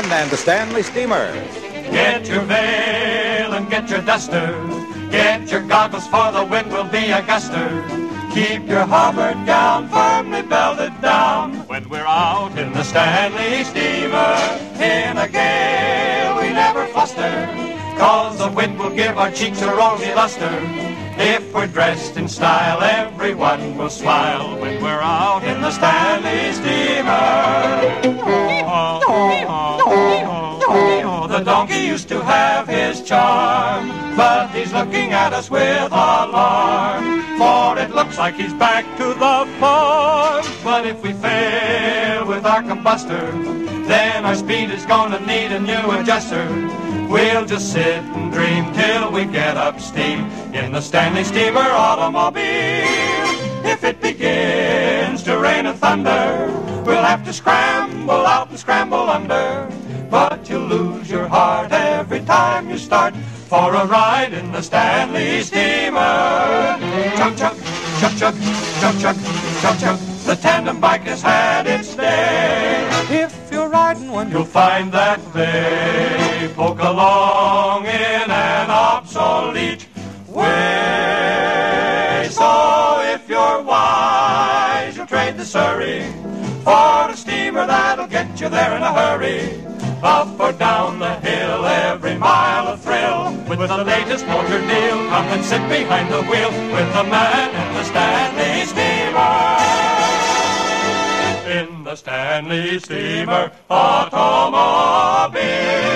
Stan and the Stanley Steamer. Get your veil and get your duster. Get your goggles for the wind will be a guster. Keep your Harvard gown firmly belted down when we're out in the Stanley Steamer. In a gale we never fluster, cause the wind will give our cheeks a rosy luster. If we're dressed in style, everyone will smile when we're out in the Stanley Steamer. Donkey used to have his charm, but he's looking at us with alarm. For it looks like he's back to the farm. But if we fail with our combustor, then our speed is gonna need a new adjuster. We'll just sit and dream till we get up steam in the Stanley Steamer automobile. If it begins to rain and thunder, we'll have to scramble out and scramble under. Heart every time you start for a ride in the Stanley Steamer. Chug chug, chug chug, chug chug, chug chug. The tandem bike has had its day. If you're riding one, you'll find that they poke along in an obsolete way. So if you're wise, you'll trade the Surrey for a steamer that'll get you there in a hurry. Up or down the hill, every mile a thrill. With the latest motor deal, come and sit behind the wheel with the man in the Stanley Steamer. In the Stanley Steamer Automobile.